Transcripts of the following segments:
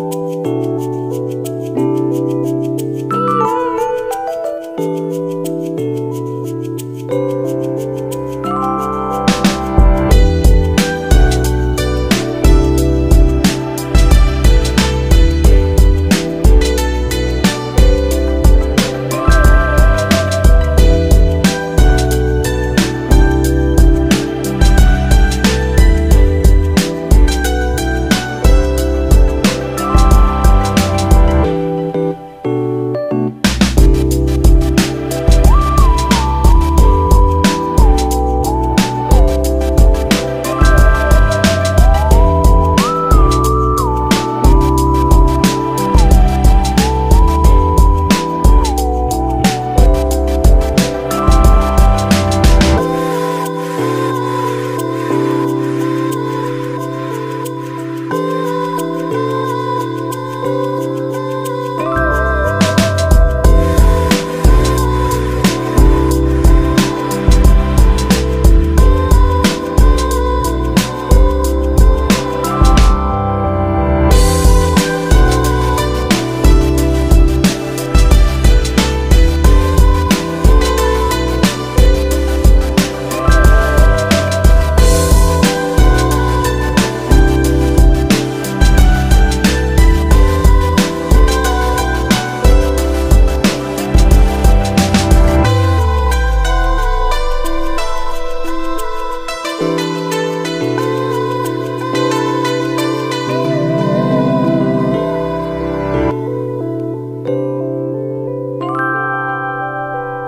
Thank you.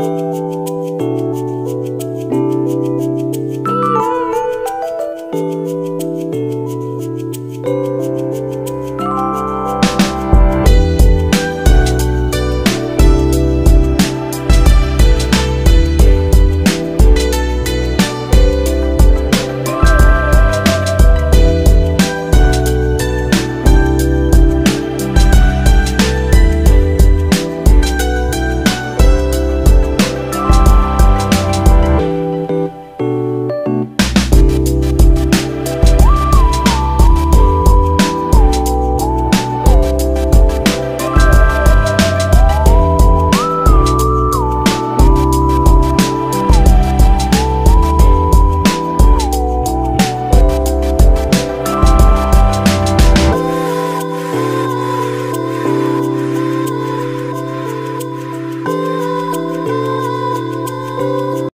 Música